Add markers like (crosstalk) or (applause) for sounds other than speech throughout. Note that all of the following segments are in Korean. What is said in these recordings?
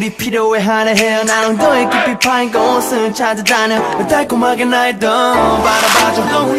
물이 필요해 하려 해요 나는 너의 깊이 파인 곳을 찾아다녀 달콤하게 날더 바라봐줘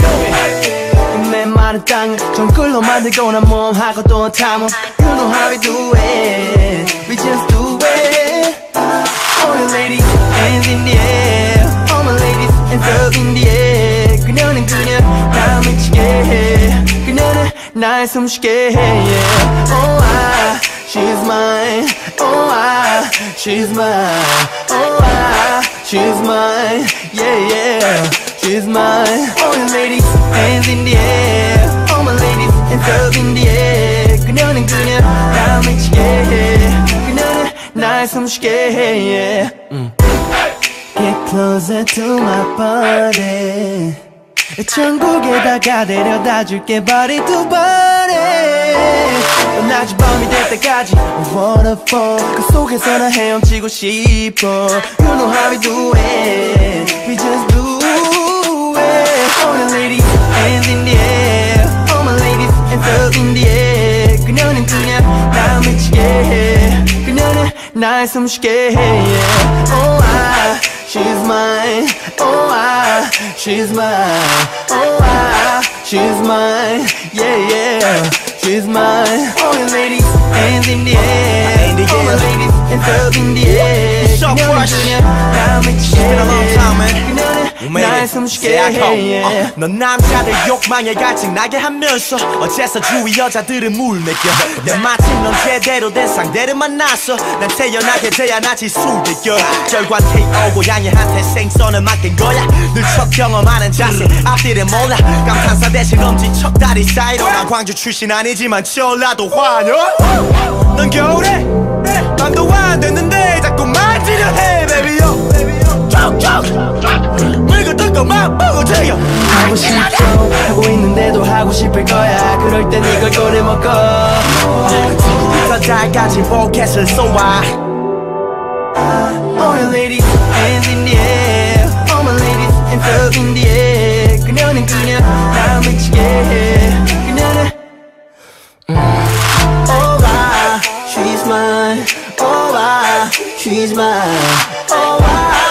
맨마른 땅을 정글로 만들고 난 몸하고 또 탐험 You know how we do it We just do it All the ladies hands in the air All my ladies hands up in the air 그녀는 그냥 날 미치게 해 그녀는 날 숨쉬게 해 yeah. Oh I She's mine Oh I She's mine Oh I She's mine Yeah yeah She's mine All the ladies hands in the air All my ladies hands up in the air 그녀는 그냥 날 미치게 해 그녀는 날 숨쉬게 해 yeah. 음. Get closer to my body 천국에다가 데려다 줄게 body to body 낮은 밤이 될 때까지 Waterfall 그 속에서 나 헤엄치고 싶어 You know how we do it We just do it All the ladies hands in the air All my ladies hands up in the air 그녀는 그냥 날 미치게 해 그녀는 날 숨쉬게 해 yeah. Oh I she's mine. Oh, I, she's mine. Oh, I, she's mine. Yeah, yeah, she's mine. All the ladies, hands in the air. All the ladies, hands up in the air. Sharp rush. Now make you shake it a long time, man. 날 숨쉬게 해 yeah. 넌 남자들 욕망에 갈증 나게 하면서 어째서 주위 여자들은 물 먹여 내 마침 넌 제대로 된 상대를 만났어. 난 태연하게 돼야나지 술대결 결과 KO 고양이한테 생선을 맡긴 거야. 늘 첫 경험하는 자세. 앞뒤를 몰라. 감탄사 대신 엄지 척 다리 사이로. 난 광주 출신 아니지만 전라도 환영. 넌 겨울에 밤도 안 됐는데 자꾸 만지려. 해 baby yo 물고 뜯고 막 보고 즐겨 하고 싶죠 하고 있는데도 하고 싶을 거야 그럴 땐 이걸 꺼내 먹어 더 잘까지 포켓을 쏘아 All the ladies hands in the air All my ladies hands up in the air 그녀는 그냥 날 미치게 해 그녀는 Oh I She's mine Oh I She's mine Oh I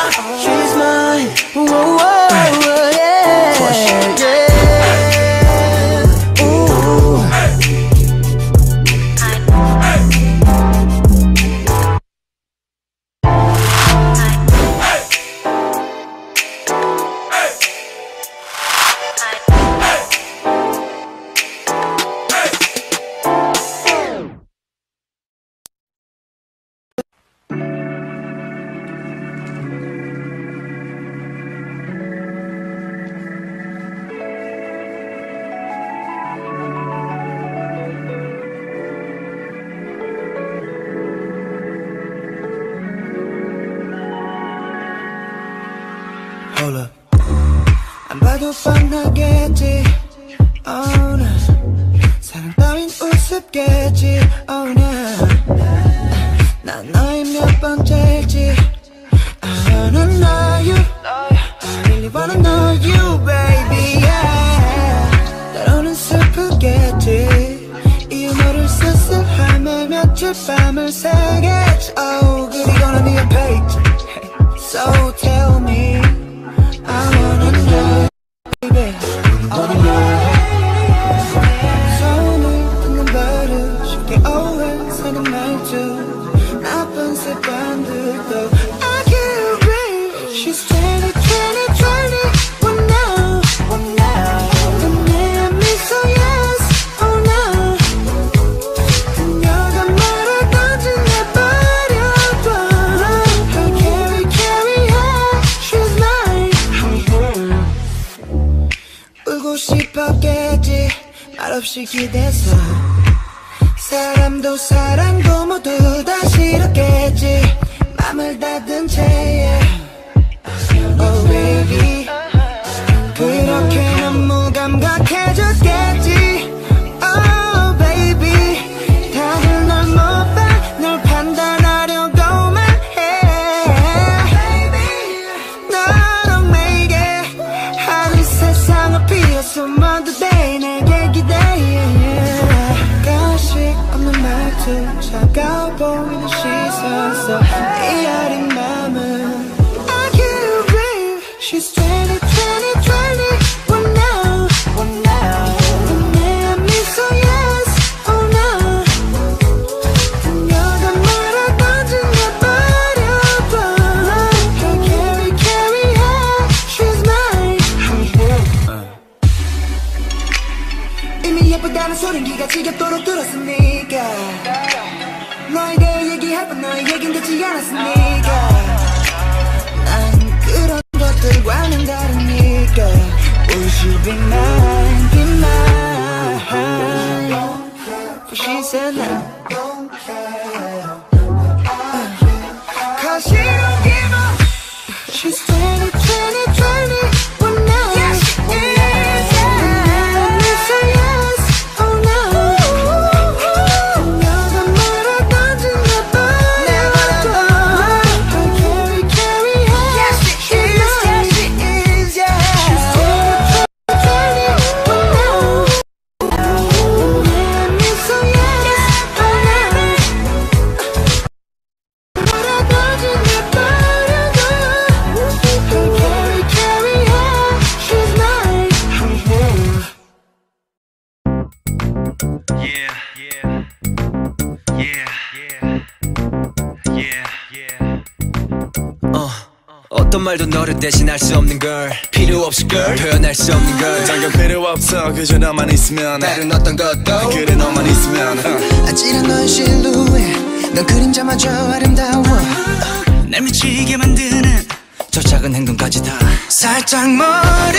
쓸쓸함을 며칠 밤을 새겠지 oh, 그리 gonna be a page So 말없 아주 차가워 보이는 시선 속이 어린 말도 너를 대신할 수 없는 걸. 필요 없이 걸. 표현할 수 없는 걸. 당연 필요 없어. 그저 너만 있으면. 다른 어떤 것도 그래 너만 있으면. 어. 아찔한 너의 실루엣. 넌 그림자마저 아름다워. 날 미치게 만드는 저 작은 행동까지 다 살짝 머리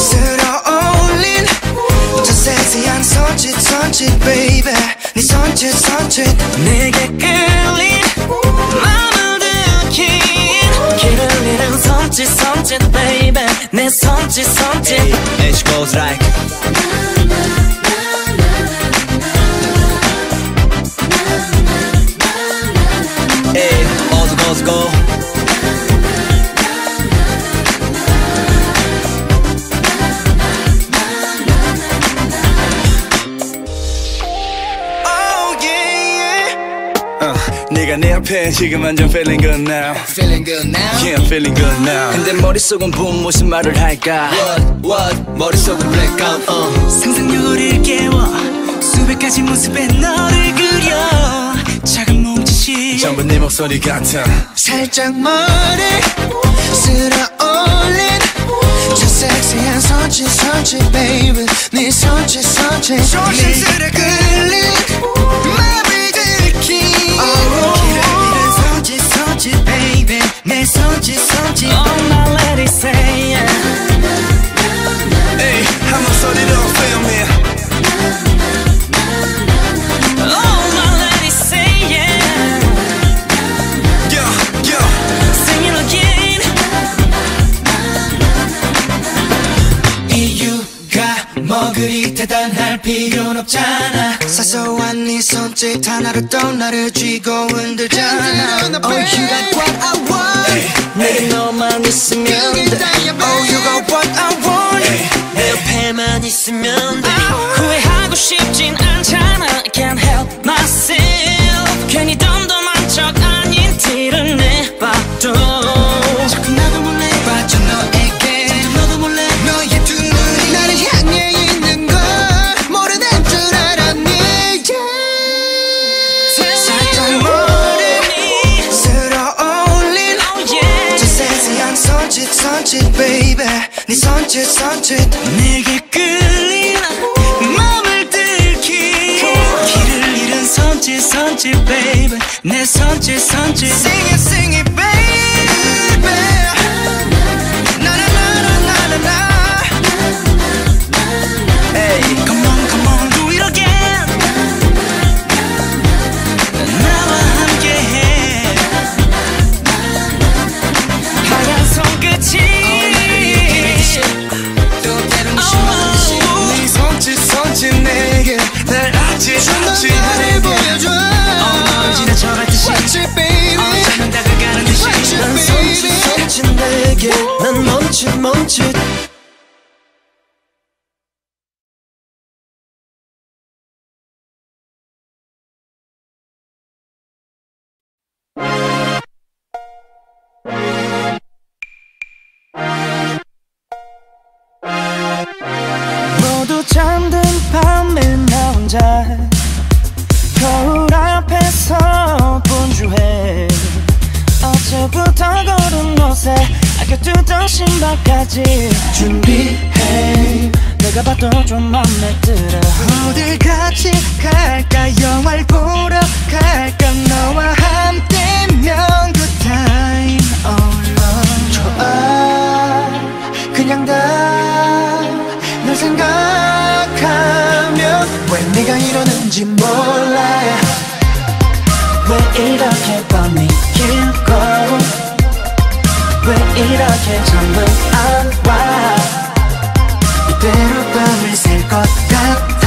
쓸어 올린 저 섹시한 손짓 손짓 baby. 네 손짓 손짓. 내게 끌린 맘을 들킨 길을 잃은 손짓 손짓 baby 내 손짓 손짓 And she goes like Hey, all the girls go 네가 내 앞에 지금 완전 feeling good now. Feeling good now? Yeah feeling good now. 근데 머릿속은 붐 무슨 말을 할까? What, what? 머릿속은 blackout uh. 상상력을 깨워 수백 가지 모습의 너를 그려. 작은 몸짓이 전부 네 목소리 같아. 살짝 머리 쓸어 올린 저 섹시한 손짓 손짓 baby. 네 손짓 손짓 조심스레 끌린 대단할 필요는 없잖아. 사소한 네 손짓 하나로 또 나를 쥐고 흔들잖아. Oh you got what I want. 내게 너만 있으면 돼. Oh you got what I want. 내 옆에만 있으면 돼. 후회하고 싶진 않잖아 네 손짓. 손짓 내게 끌린 맘을 들킨 길을 잃은 손짓 손짓 baby. 내 손짓 손짓 어제부터 고른 옷에 아껴두던 신발까지 준비해. 내가 봐도 좀 맘에 들어. 어딜 같이 갈까 영화를 보러 갈까? 너와 함께면 good time. Alone. 좋아 그냥 다널 생각하면 왜 네가 이러는지 몰라 왜 이렇게 밤이 왜 이렇게 잠은 안와. 이대로 밤을 샐것 같아.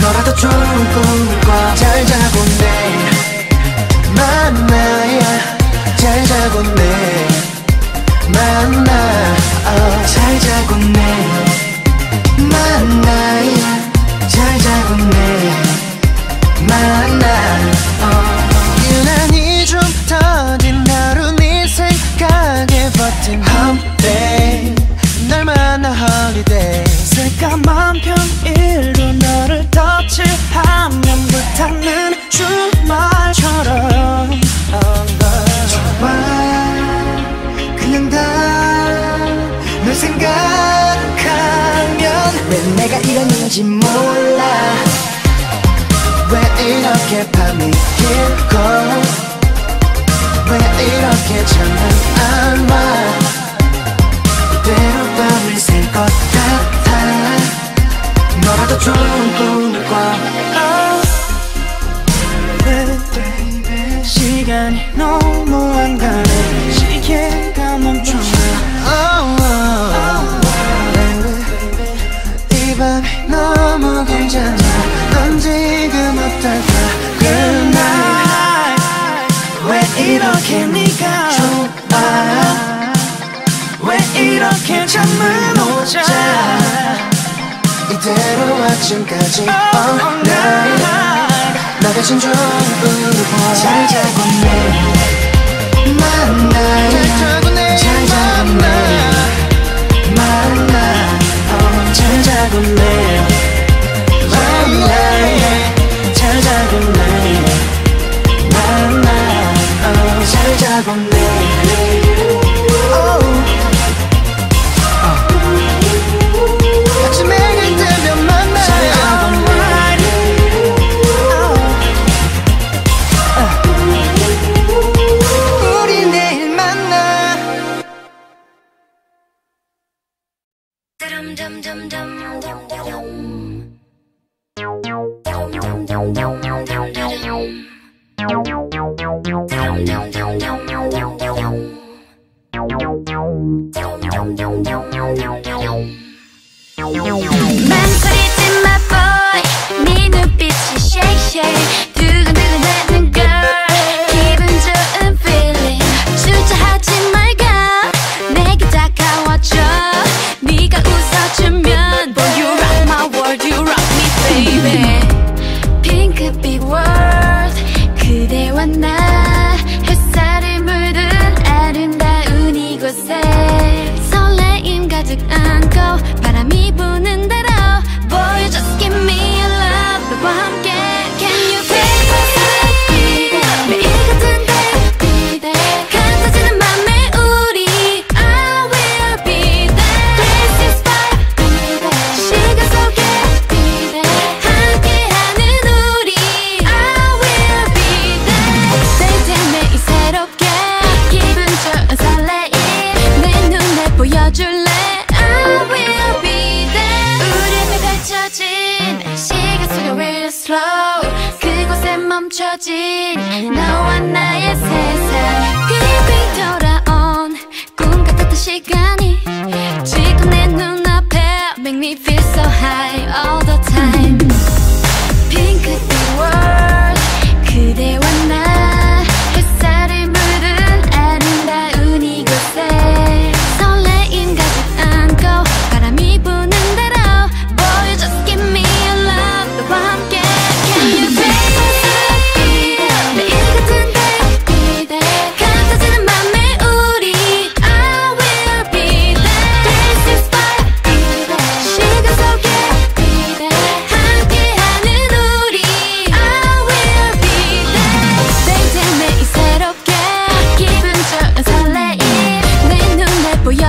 너라도 좋은 꿈을 꿔잘 자고 내일 만나야 잘 자고 내일 만나 어, 잘 자고 내일 만나야 잘 자고 내일 만나 holiday 새까만 평일도 너를 터치하면 불타는 주말처럼. 정말 그냥 다널 생각하면 왜 내가 이러는지 몰라. 왜 이렇게 밤이 길고 왜 이렇게 잠은 안와 너라도 좋은 꿈을 꿔 oh, 시간이 너무 안 가네. 시계가 멈췄나 oh, 이 밤이 너무 괜찮아. 넌 지금 어떨까? Good night 왜 이렇게 네가 좋아? 왜 이렇게 잠을 못 자 이대로 아침까지 all night 나 대신 좀 울고 잘 자고 잘 내일 만나 어, 잘 자고 잘 자고 내일 만나 어, 잘 자고 내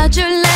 about your life.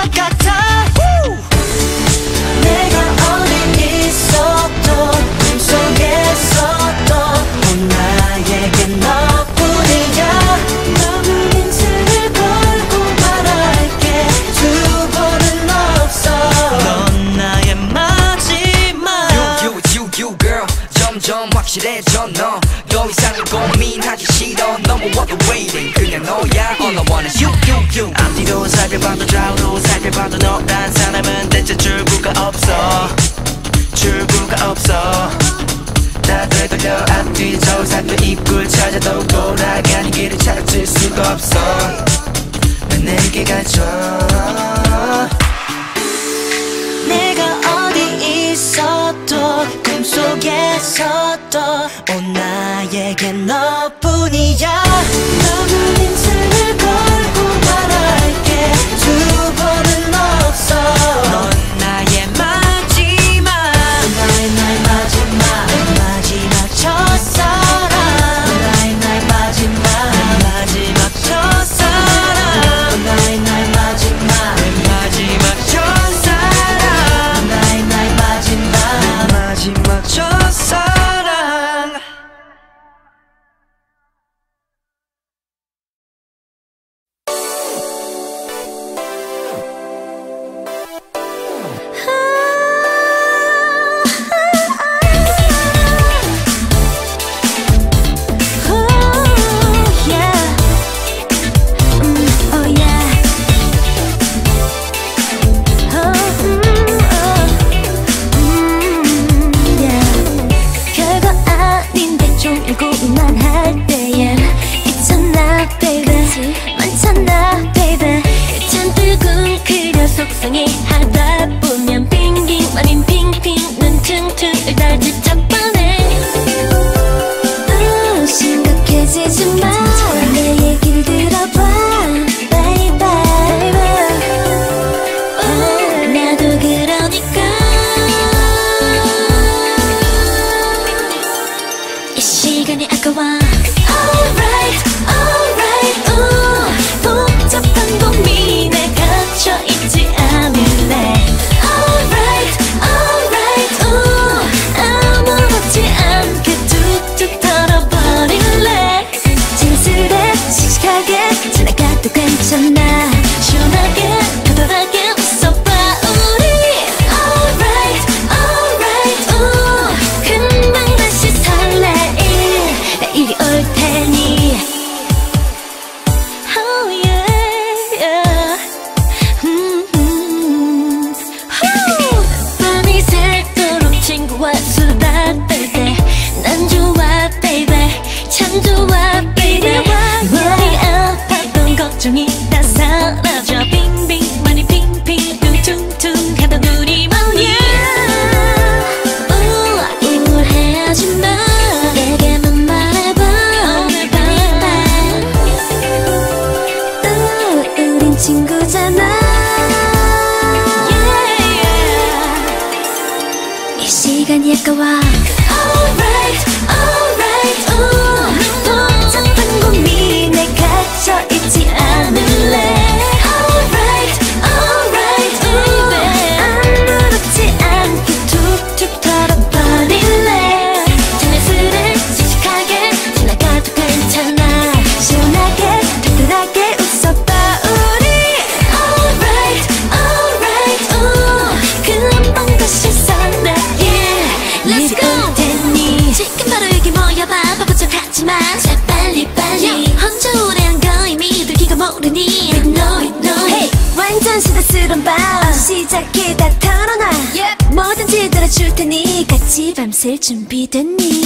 것 같아 내가 어디 있어도 꿈속에 You, you, you, I'm t waiting that you, you, you 살펴봐도 좌우로 살펴봐도 너란 사람은 대체 출구가 없어. 출구가 없어. 나 되돌려 앞뒤 저사도 입구를 찾아도 돌아가는 길을 찾을 수가 없어. 넌 내게 가져. 내가 어디 있어도 꿈속에서도 온 나에겐 너뿐이야. 너만인 밤샐 준비됐니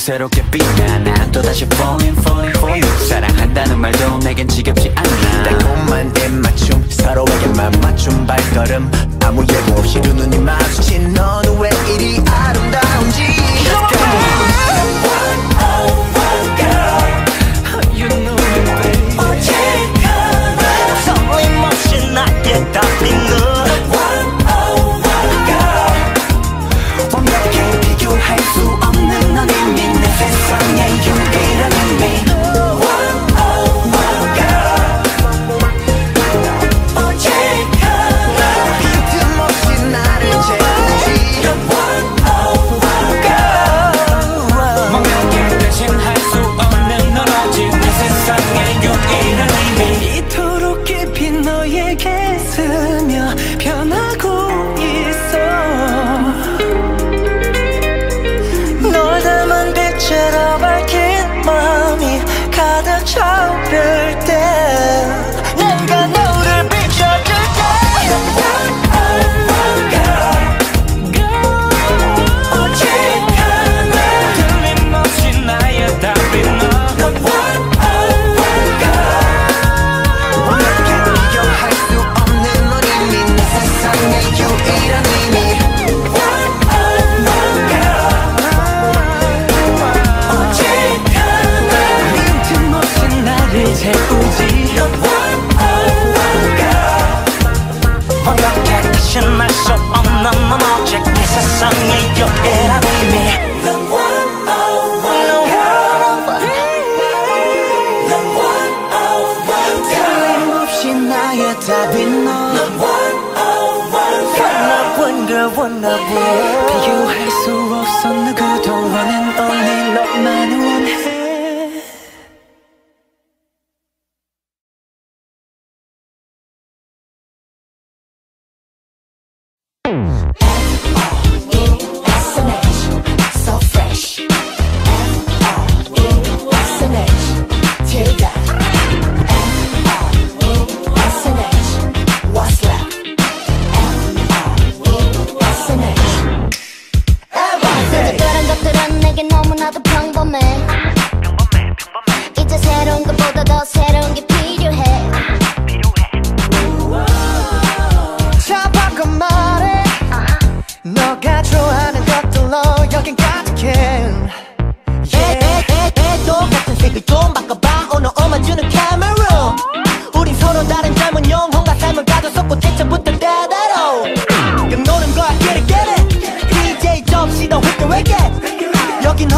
사랑은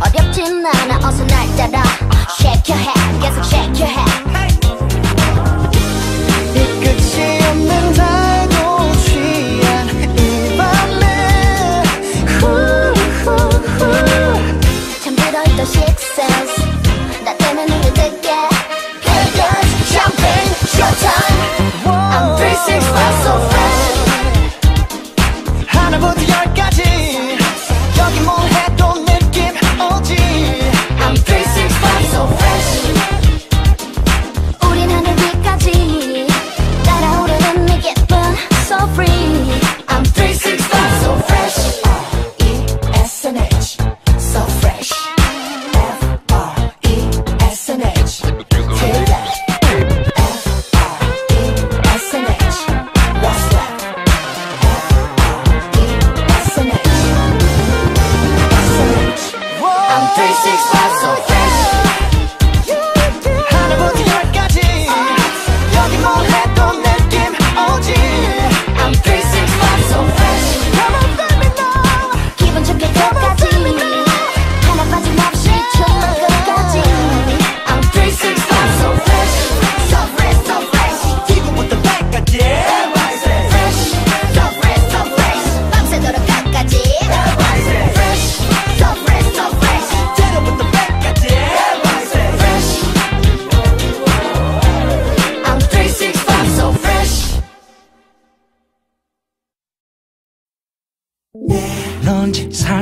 어렵진 않아. 어서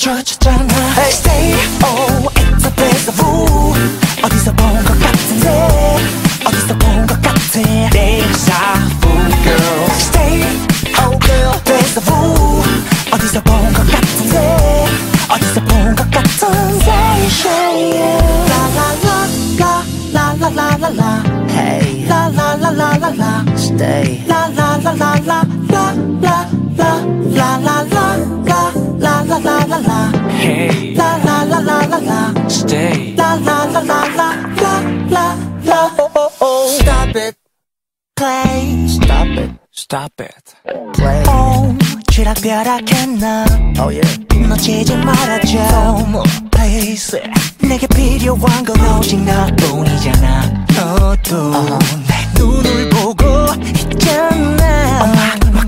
맞춰줬잖아. Hey. Stay, oh, it's a place of 어디서 본 것 같은데? 어디서 본 것 같아? Deja vu, girl. Stay, oh, girl, 어디서 본것 어디서 본것 La la la la la la la la. Hey La la la la la. La Stay. la, la. Hey. La la la la la la. Stay. La la la la la la la la. Oh oh oh. Stop it. Play. Stop it. Stop it. Play. Oh, 쥐락벼락했나? Oh yeah. 놓치지 말아줘. 너무 place. 내게 필요한 건 오직 나뿐이잖아. 너도 uh -huh. 내 눈을 보고 있잖아. Oh.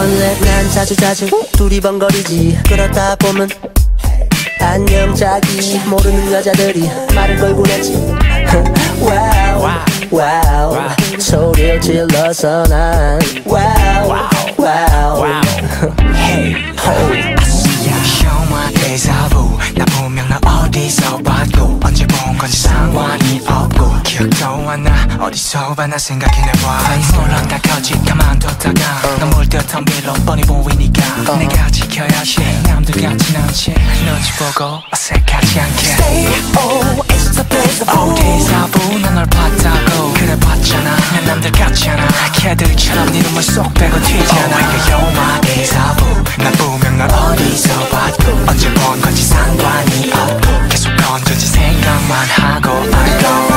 원래 난 자주 자주 두리번거리지. 그러다 보면 안녕 자기. 모르는 여자들이 말을 걸고 내지. (laughs) wow wow. 소리를 질러서 난 wow wow. (laughs) Hey ho. My deja vu 나 분명 건지 상관이 없고 기억도 안나. 어디서 봤나 생각해내봐 Face 놀랐다 거짓 가만뒀다가. 넌 물듯한 빌로 뻔히 보이니까. 내가 지켜야 해. 남들 같진 않지 눈치 보고 어색하지 않게. Stay oh it's a place of Oh vu 난널 봤다고. 그래 봤잖아. 난 남들 같잖아. 걔들처럼 네 눈물 쏙 빼고 튀잖아. Oh 이게 you're my vu 나 분명 널 어디서 봤고 언제 본 건지 상관이 없고 건전지 생각만 하고 알고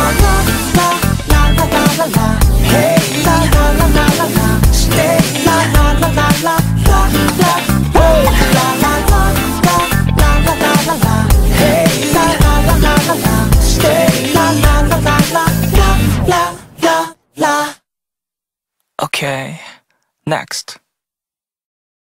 Okay, next.